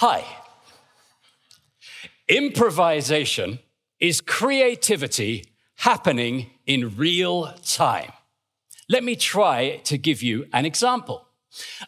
Hi. Improvisation is creativity happening in real time. Let me try to give you an example.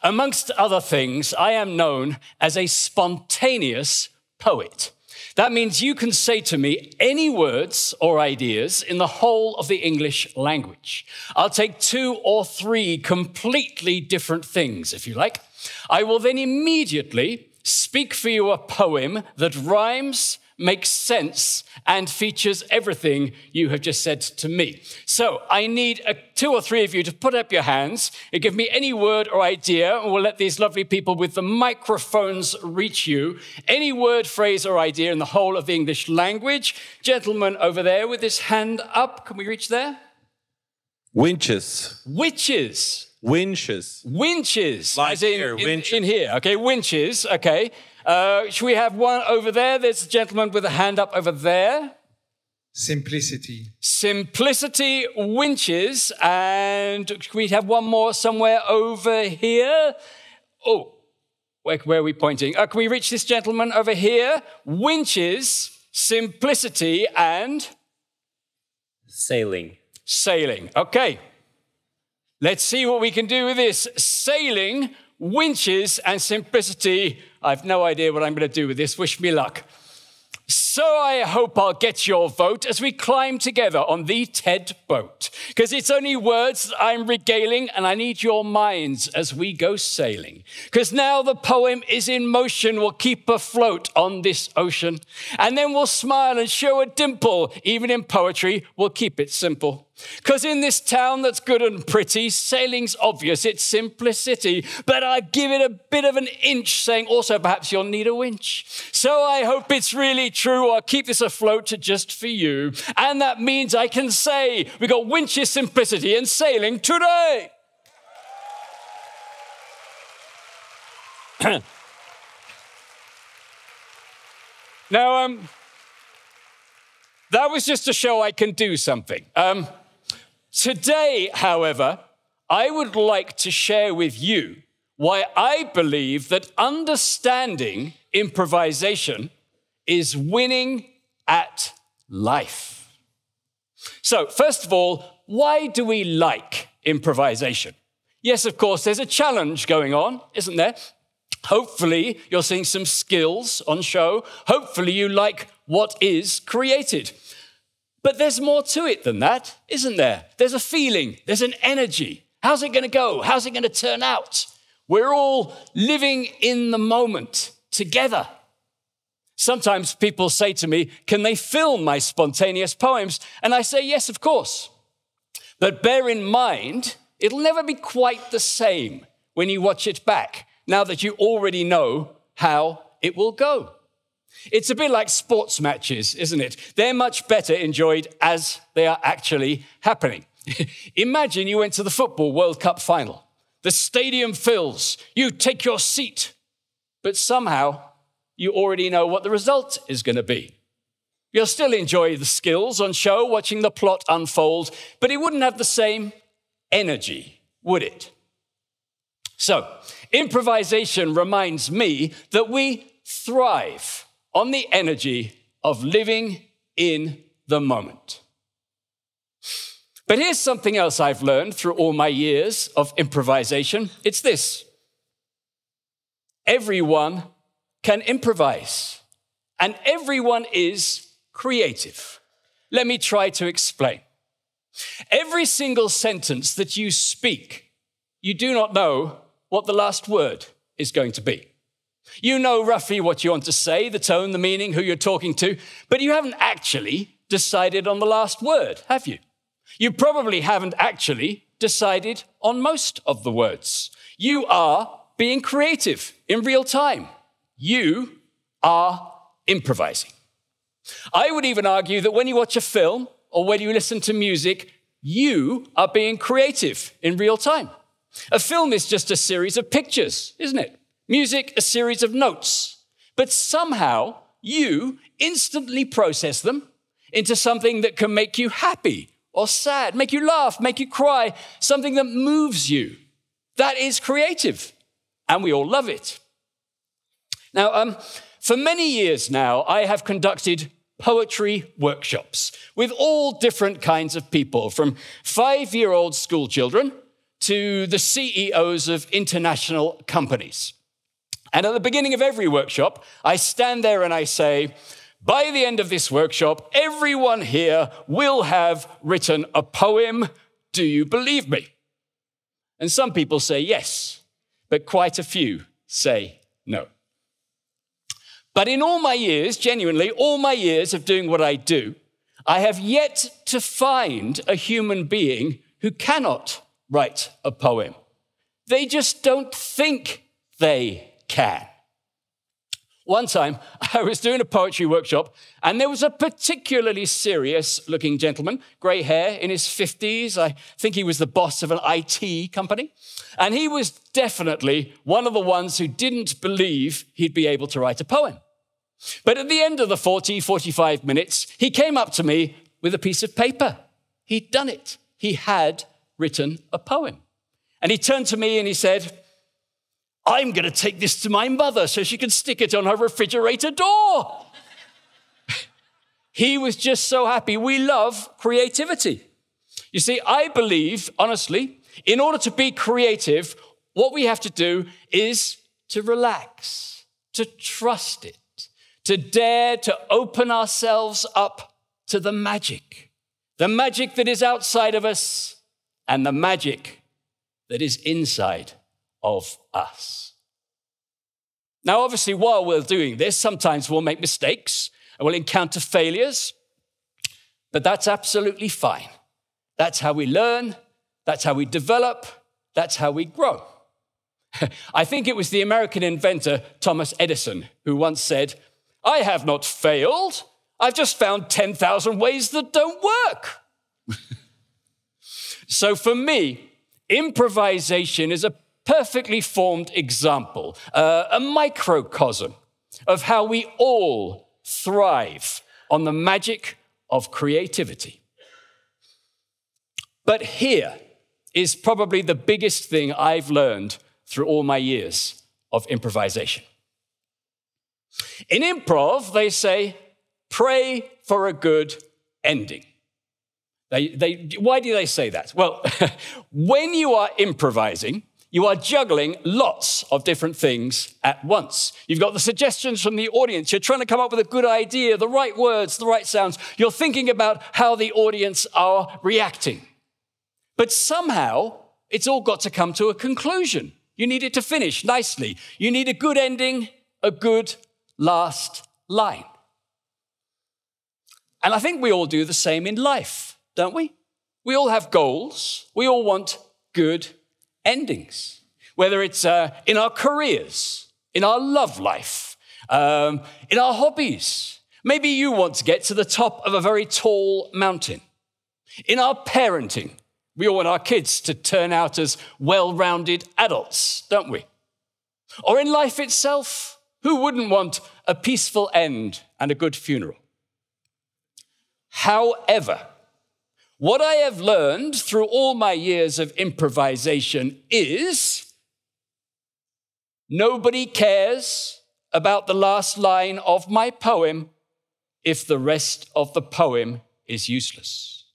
Amongst other things, I am known as a spontaneous poet. That means you can say to me any words or ideas in the whole of the English language. I'll take two or three completely different things, if you like. I will then immediately speak for you a poem that rhymes, makes sense, and features everything you have just said to me. So I need a, two or three of you to put up your hands and give me any word or idea, and we'll let these lovely people with the microphones reach you. Any word, phrase, or idea in the whole of the English language. Gentleman over there with his hand up. Can we reach there? Winches. Witches. Winches. Winches. Like as in, here, in- winches. in here. Okay, winches. Okay. Uh, should we have one over there? There's a gentleman with a hand up over there. Simplicity. Simplicity winches. And can we have one more somewhere over here? Oh, where, where are we pointing? Uh, can we reach this gentleman over here? Winches, simplicity, and Sailing. sailing. Okay. Let's see what we can do with this. Sailing, winches, and simplicity. I've no idea what I'm going to do with this. Wish me luck. So I hope I'll get your vote as we climb together on the TED boat. Because it's only words that I'm regaling, and I need your minds as we go sailing. Because now the poem is in motion, we'll keep afloat on this ocean. And then we'll smile and show a dimple. Even in poetry, we'll keep it simple. Because in this town that's good and pretty, sailing's obvious, it's simplicity. But I give it a bit of an inch, saying also perhaps you'll need a winch. So I hope it's really true. I'll keep this afloat just for you. And that means I can say we got winches, simplicity, and sailing today. now, um, that was just to show I can do something. Um, Today, however, I would like to share with you why I believe that understanding improvisation is winning at life. So, first of all, why do we like improvisation? Yes, of course, there's a challenge going on, isn't there? Hopefully, you're seeing some skills on show. Hopefully, you like what is created. But there's more to it than that, isn't there? There's a feeling, there's an energy. How's it going to go? How's it going to turn out? We're all living in the moment together. Sometimes people say to me, Can they film my spontaneous poems? And I say, Yes, of course. But bear in mind, it'll never be quite the same when you watch it back, now that you already know how it will go. It's a bit like sports matches, isn't it? They're much better enjoyed as they are actually happening. Imagine you went to the Football World Cup final. The stadium fills, you take your seat, but somehow you already know what the result is going to be. You'll still enjoy the skills on show, watching the plot unfold, but it wouldn't have the same energy, would it? So, improvisation reminds me that we thrive on the energy of living in the moment. But here's something else I've learned through all my years of improvisation it's this everyone can improvise, and everyone is creative. Let me try to explain. Every single sentence that you speak, you do not know what the last word is going to be. You know roughly what you want to say, the tone, the meaning, who you're talking to, but you haven't actually decided on the last word, have you? You probably haven't actually decided on most of the words. You are being creative in real time. You are improvising. I would even argue that when you watch a film or when you listen to music, you are being creative in real time. A film is just a series of pictures, isn't it? Music, a series of notes. But somehow you instantly process them into something that can make you happy or sad, make you laugh, make you cry, something that moves you. That is creative. And we all love it. Now, um, for many years now, I have conducted poetry workshops with all different kinds of people, from five year old school children to the CEOs of international companies. And at the beginning of every workshop, I stand there and I say, by the end of this workshop, everyone here will have written a poem. Do you believe me? And some people say yes, but quite a few say no. But in all my years, genuinely, all my years of doing what I do, I have yet to find a human being who cannot write a poem. They just don't think they can. One time, I was doing a poetry workshop, and there was a particularly serious looking gentleman, grey hair, in his 50s. I think he was the boss of an IT company. And he was definitely one of the ones who didn't believe he'd be able to write a poem. But at the end of the 40, 45 minutes, he came up to me with a piece of paper. He'd done it. He had written a poem. And he turned to me and he said, I'm going to take this to my mother so she can stick it on her refrigerator door. he was just so happy. We love creativity. You see, I believe, honestly, in order to be creative, what we have to do is to relax, to trust it, to dare to open ourselves up to the magic, the magic that is outside of us and the magic that is inside of us. Now, obviously, while we're doing this, sometimes we'll make mistakes and we'll encounter failures, but that's absolutely fine. That's how we learn, that's how we develop, that's how we grow. I think it was the American inventor Thomas Edison who once said, I have not failed, I've just found 10,000 ways that don't work. so for me, improvisation is a perfectly formed example, uh, a microcosm of how we all thrive on the magic of creativity. But here is probably the biggest thing I've learned through all my years of improvisation. In improv, they say, pray for a good ending. They, they, why do they say that? Well, when you are improvising, you are juggling lots of different things at once. You've got the suggestions from the audience. You're trying to come up with a good idea, the right words, the right sounds. You're thinking about how the audience are reacting. But somehow, it's all got to come to a conclusion. You need it to finish nicely. You need a good ending, a good last line. And I think we all do the same in life, don't we? We all have goals. We all want good endings, whether it's uh, in our careers, in our love life, um, in our hobbies. Maybe you want to get to the top of a very tall mountain. In our parenting, we all want our kids to turn out as well rounded adults, don't we? Or in life itself, who wouldn't want a peaceful end and a good funeral? However, what I have learned through all my years of improvisation is nobody cares about the last line of my poem if the rest of the poem is useless.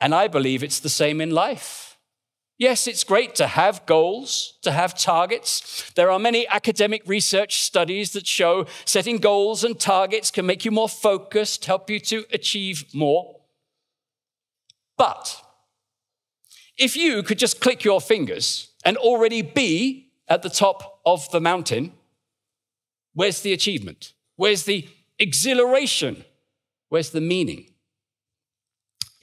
And I believe it's the same in life. Yes, it's great to have goals, to have targets. There are many academic research studies that show setting goals and targets can make you more focused, help you to achieve more. But if you could just click your fingers and already be at the top of the mountain, where's the achievement? Where's the exhilaration? Where's the meaning?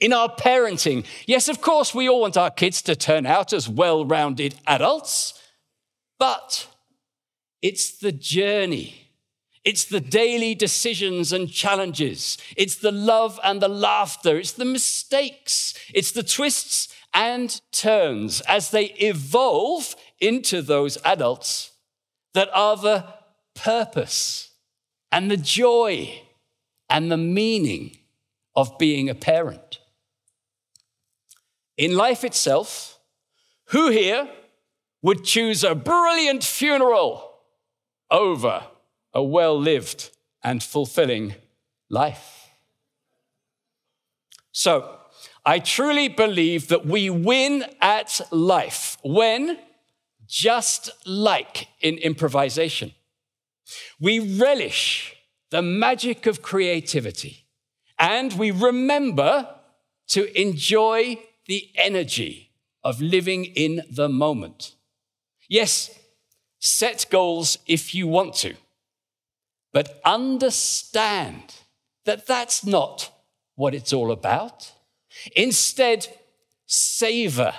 In our parenting. Yes, of course, we all want our kids to turn out as well rounded adults, but it's the journey. It's the daily decisions and challenges. It's the love and the laughter. It's the mistakes. It's the twists and turns as they evolve into those adults that are the purpose and the joy and the meaning of being a parent. In life itself, who here would choose a brilliant funeral over a well lived and fulfilling life. So, I truly believe that we win at life when, just like in improvisation, we relish the magic of creativity and we remember to enjoy the energy of living in the moment. Yes, set goals if you want to, but understand that that's not what it's all about. Instead, savor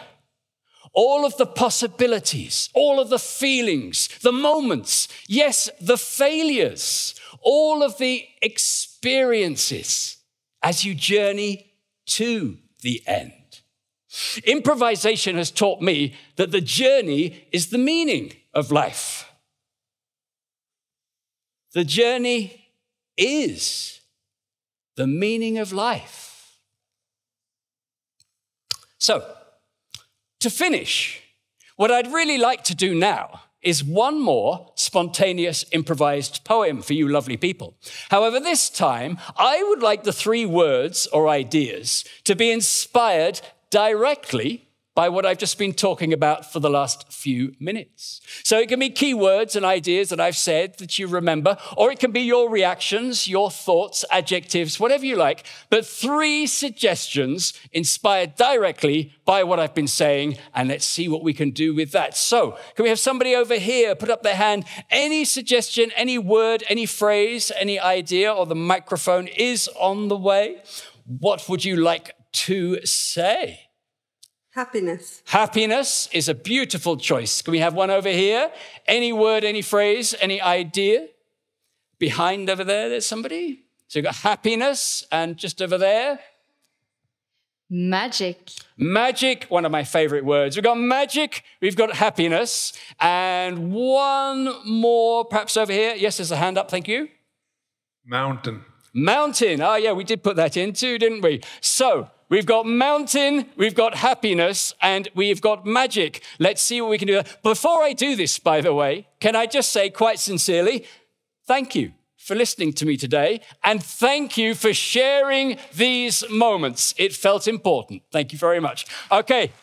all of the possibilities, all of the feelings, the moments, yes, the failures, all of the experiences as you journey to the end. Improvisation has taught me that the journey is the meaning of life. The journey is the meaning of life. So, to finish, what I'd really like to do now is one more spontaneous improvised poem for you lovely people. However, this time, I would like the three words or ideas to be inspired directly by what I've just been talking about for the last few minutes. So it can be keywords and ideas that I've said that you remember, or it can be your reactions, your thoughts, adjectives, whatever you like. But three suggestions inspired directly by what I've been saying, and let's see what we can do with that. So, can we have somebody over here put up their hand? Any suggestion, any word, any phrase, any idea, or the microphone is on the way? What would you like to say? Happiness. Happiness is a beautiful choice. Can we have one over here? Any word, any phrase, any idea? Behind over there, there's somebody. So you've got happiness, and just over there, Magic. magic, one of my favorite words. We've got magic, we've got happiness, and one more, perhaps over here. Yes, there's a hand up, thank you. Mountain. Mountain. Oh, yeah, we did put that in too, didn't we? So we've got mountain, we've got happiness, and we've got magic. Let's see what we can do. Before I do this, by the way, can I just say quite sincerely, thank you for listening to me today, and thank you for sharing these moments. It felt important. Thank you very much. Okay.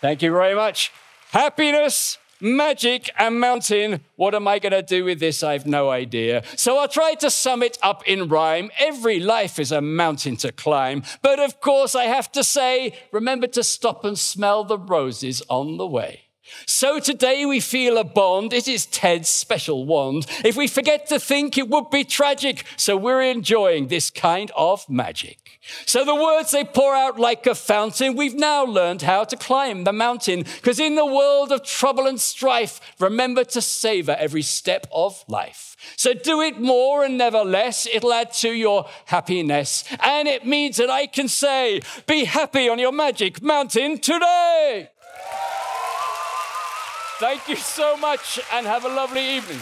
Thank you very much. Happiness, magic, and mountain. What am I going to do with this? I have no idea. So I'll try to sum it up in rhyme. Every life is a mountain to climb. But of course, I have to say, remember to stop and smell the roses on the way. So today we feel a bond. It is Ted's special wand. If we forget to think, it would be tragic. So we're enjoying this kind of magic. So the words they pour out like a fountain. We've now learned how to climb the mountain. Because in the world of trouble and strife, remember to savor every step of life. So do it more and never less. It'll add to your happiness. And it means that I can say, be happy on your magic mountain today. Thank you so much and have a lovely evening.